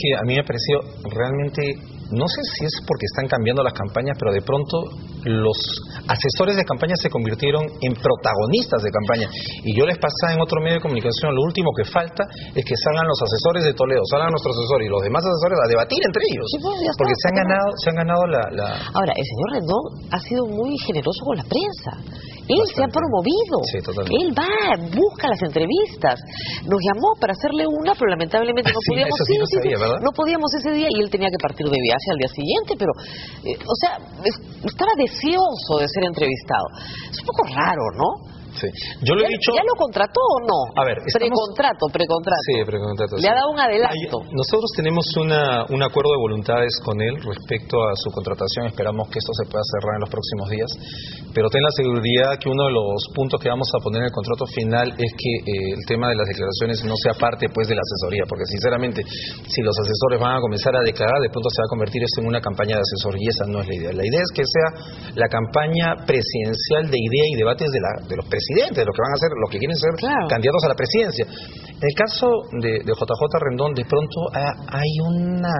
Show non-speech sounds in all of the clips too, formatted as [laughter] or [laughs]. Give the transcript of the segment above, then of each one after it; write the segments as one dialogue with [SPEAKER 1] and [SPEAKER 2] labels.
[SPEAKER 1] que a mí me ha parecido realmente no sé si es porque están cambiando las campañas, pero de pronto los asesores de campaña se convirtieron en protagonistas de campaña. Y yo les pasaba en otro medio de comunicación, lo último que falta es que salgan los asesores de Toledo, salgan nuestros asesores y los demás asesores a debatir entre ellos.
[SPEAKER 2] pues,
[SPEAKER 1] porque se han ganado, se han ganado la, la...
[SPEAKER 2] Ahora, el señor Rendón ha sido muy generoso con la prensa. Él se ha promovido.
[SPEAKER 1] Sí.
[SPEAKER 2] Él va, busca las entrevistas. Nos llamó para hacerle una, pero lamentablemente [laughs] no
[SPEAKER 1] Sí,
[SPEAKER 2] podíamos.
[SPEAKER 1] sí no sabía, ¿verdad?
[SPEAKER 2] no podíamos ese día y él tenía que partir de viaje al día siguiente, pero, eh, o sea, es- estaba deseoso de ser entrevistado. Es un poco raro, ¿no?
[SPEAKER 1] Sí. Yo lo he
[SPEAKER 2] ¿Ya,
[SPEAKER 1] dicho...
[SPEAKER 2] ¿Ya lo contrató o no?
[SPEAKER 1] A ver, estamos-
[SPEAKER 2] Precontrato, precontrato.
[SPEAKER 1] Sí, precontrato,
[SPEAKER 2] Le
[SPEAKER 1] sí.
[SPEAKER 2] ha dado un adelanto.
[SPEAKER 1] Hay- nosotros tenemos una, un acuerdo de voluntades con él respecto a su contratación. Esperamos que esto se pueda cerrar en los próximos días. Pero ten la seguridad que uno de los puntos que vamos a poner en el contrato final es que eh, el tema de las declaraciones no sea parte pues de la asesoría. Porque sinceramente, si los asesores van a comenzar a declarar, de pronto se va a convertir esto en una campaña de asesor y esa no es la idea. La idea es que sea la campaña presidencial de idea y debates de, la- de los presidentes, de los que van a ser, los que quieren ser
[SPEAKER 2] Claro.
[SPEAKER 1] candidatos a la presidencia. En el caso de, de JJ Rendón, de pronto ha- hay una,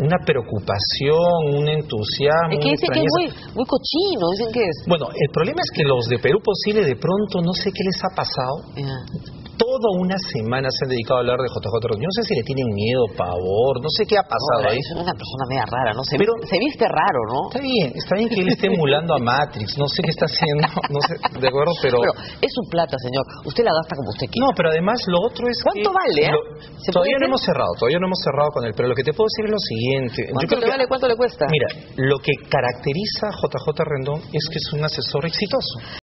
[SPEAKER 1] una preocupación, un entusiasmo.
[SPEAKER 2] Es que dicen que es muy, muy cochino, dicen que es.
[SPEAKER 1] Bueno, el problema es que los de Perú Posible de pronto no sé qué les ha pasado. Toda una semana se han dedicado a hablar de JJ Rendón. Yo no sé si le tienen miedo, pavor, no sé qué ha pasado
[SPEAKER 2] No,
[SPEAKER 1] ahí.
[SPEAKER 2] es una persona media rara, ¿no? Se,
[SPEAKER 1] Pero-
[SPEAKER 2] se viste raro, ¿no?
[SPEAKER 1] Está bien, está bien que él esté emulando a Matrix, no sé qué está haciendo, [laughs] no sé, de acuerdo, pero...
[SPEAKER 2] Pero es su plata, señor. Usted la gasta como usted quiera.
[SPEAKER 1] No, pero además lo otro es
[SPEAKER 2] ¿Cuánto
[SPEAKER 1] que
[SPEAKER 2] vale, eh?
[SPEAKER 1] lo-
[SPEAKER 2] ¿Se
[SPEAKER 1] todavía no hemos cerrado, todavía no hemos cerrado con él, pero lo que te puedo decir es lo siguiente. Yo
[SPEAKER 2] ¿Cuánto
[SPEAKER 1] creo que-
[SPEAKER 2] vale? ¿Cuánto le cuesta?
[SPEAKER 1] Mira, lo que caracteriza a JJ Rendón es que es un asesor exitoso.